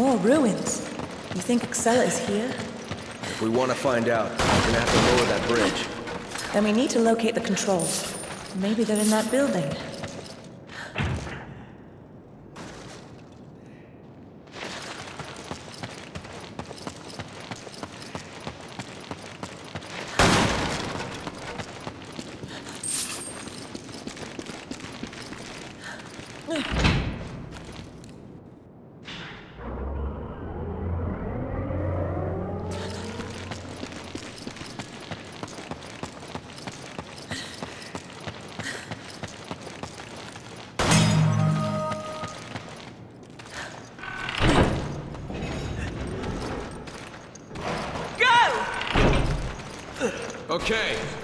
More ruins. You think Excella is here? If we want to find out, we're gonna have to lower that bridge. Then we need to locate the controls. Maybe they're in that building. Okay.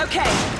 Okay,